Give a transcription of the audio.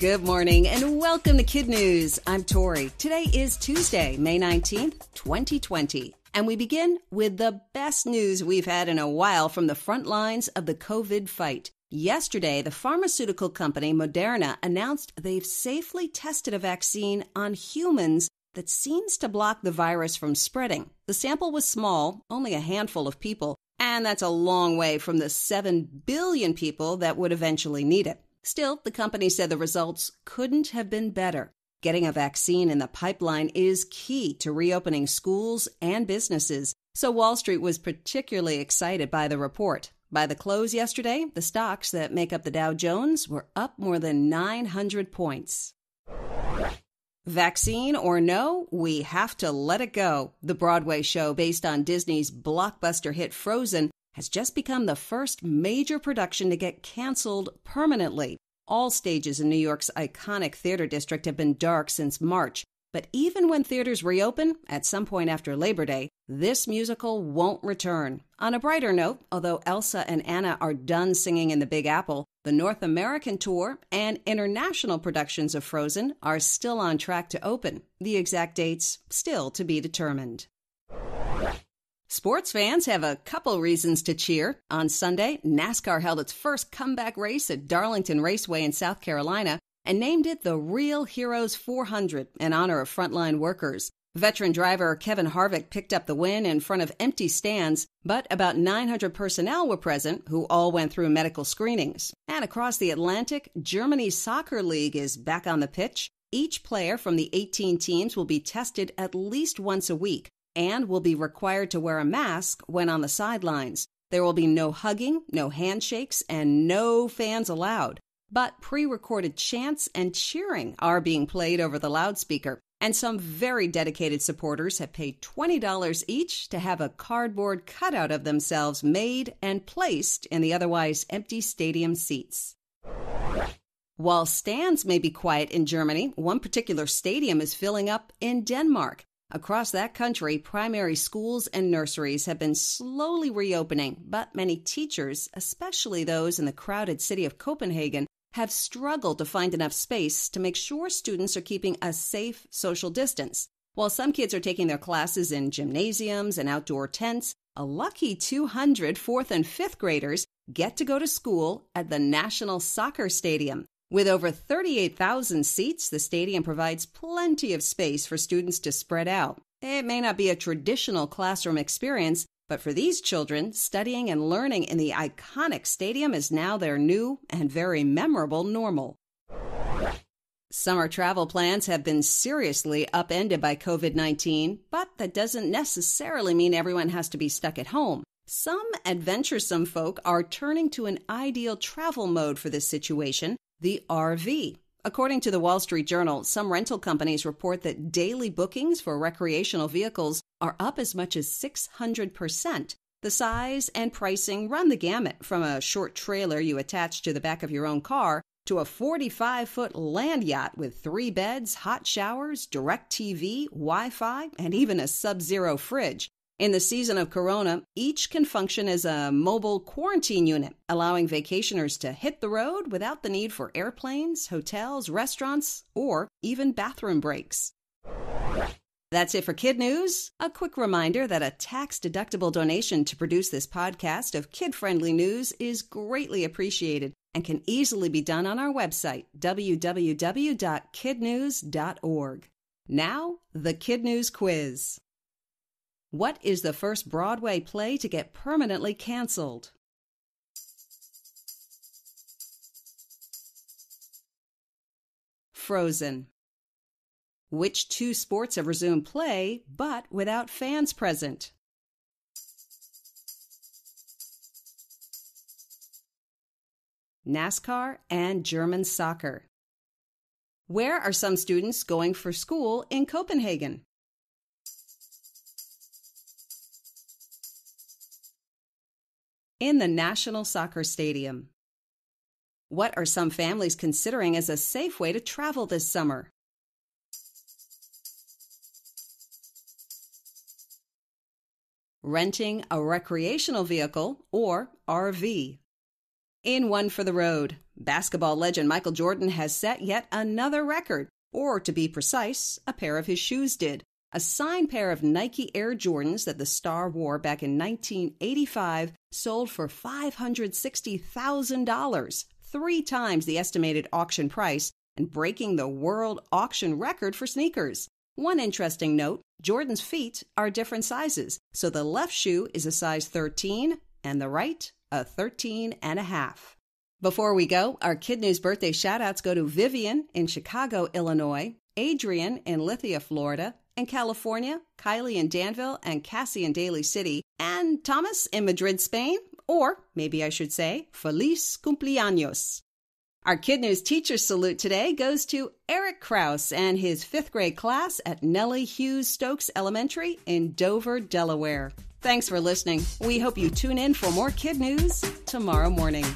Good morning and welcome to KidNuz. I'm Tori. Today is Tuesday, May 19th, 2020. And we begin with the best news we've had in a while from the front lines of the COVID fight. Yesterday, the pharmaceutical company Moderna announced they've safely tested a vaccine on humans that seems to block the virus from spreading. The sample was small, only a handful of people, and that's a long way from the 7 billion people that would eventually need it. Still, the company said the results couldn't have been better. Getting a vaccine in the pipeline is key to reopening schools and businesses, so Wall Street was particularly excited by the report. By the close yesterday, the stocks that make up the Dow Jones were up more than 900 points. Vaccine or no, we have to let it go. The Broadway show, based on Disney's blockbuster hit Frozen, has just become the first major production to get canceled permanently. All stages in New York's iconic theater district have been dark since March, but even when theaters reopen, at some point after Labor Day, this musical won't return. On a brighter note, although Elsa and Anna are done singing in the Big Apple, the North American tour and international productions of Frozen are still on track to open. The exact dates still to be determined. Sports fans have a couple reasons to cheer. On Sunday, NASCAR held its first comeback race at Darlington Raceway in South Carolina and named it the Real Heroes 400 in honor of frontline workers. Veteran driver Kevin Harvick picked up the win in front of empty stands, but about 900 personnel were present who all went through medical screenings. And across the Atlantic, Germany's soccer league is back on the pitch. Each player from the 18 teams will be tested at least once a week and will be required to wear a mask when on the sidelines. There will be no hugging, no handshakes, and no fans allowed. But pre recorded chants and cheering are being played over the loudspeaker, and some very dedicated supporters have paid $20 each to have a cardboard cutout of themselves made and placed in the otherwise empty stadium seats. While stands may be quiet in Germany, one particular stadium is filling up in Denmark. Across that country, primary schools and nurseries have been slowly reopening, but many teachers, especially those in the crowded city of Copenhagen, have struggled to find enough space to make sure students are keeping a safe social distance. While some kids are taking their classes in gymnasiums and outdoor tents, a lucky 200 fourth and fifth graders get to go to school at the National Soccer Stadium. With over 38,000 seats, the stadium provides plenty of space for students to spread out. It may not be a traditional classroom experience, but for these children, studying and learning in the iconic stadium is now their new and very memorable normal. Summer travel plans have been seriously upended by COVID 19, but that doesn't necessarily mean everyone has to be stuck at home. Some adventuresome folk are turning to an ideal travel mode for this situation the RV. According to the Wall Street Journal, some rental companies report that daily bookings for recreational vehicles are up as much as 600%. The size and pricing run the gamut from a short trailer you attach to the back of your own car to a 45 foot land yacht with three beds, hot showers, DirecTV, Wi Fi, and even a sub zero fridge. In the season of corona, each can function as a mobile quarantine unit, allowing vacationers to hit the road without the need for airplanes, hotels, restaurants, or even bathroom breaks. That's it for KidNuz. A quick reminder that a tax deductible donation to produce this podcast of kid friendly news is greatly appreciated and can easily be done on our website, www.kidnuz.org. Now, the KidNuz Quiz. What is the first Broadway play to get permanently canceled? Frozen. Which two sports have resumed play but without fans present? NASCAR and German soccer. Where are some students going for school in Copenhagen? In the National Soccer Stadium. What are some families considering as a safe way to travel this summer? Renting a recreational vehicle or RV. In One for the Road, Basketball legend Michael Jordan has set yet another record, or to be precise, a pair of his shoes did. A signed pair of Nike Air Jordans that the star wore back in 1985 sold for $560,000, three times the estimated auction price, and breaking the world auction record for sneakers. One interesting note Jordan's feet are different sizes, so the left shoe is a size 13 and the right a 13 and a half. Before we go, our KidNuz birthday shoutouts go to Vivian in Chicago, Illinois, Adrian in Lithia, Florida, in California, Kylie in Danville, and Cassie in Daly City, and Thomas in Madrid, Spain, or maybe I should say, Feliz cumpleaños. Our KidNuz teacher salute today goes to Eric Kraus and his fifth grade class at Nellie Hughes Stokes Elementary in Dover, Delaware. Thanks for listening. We hope you tune in for more kid news tomorrow morning.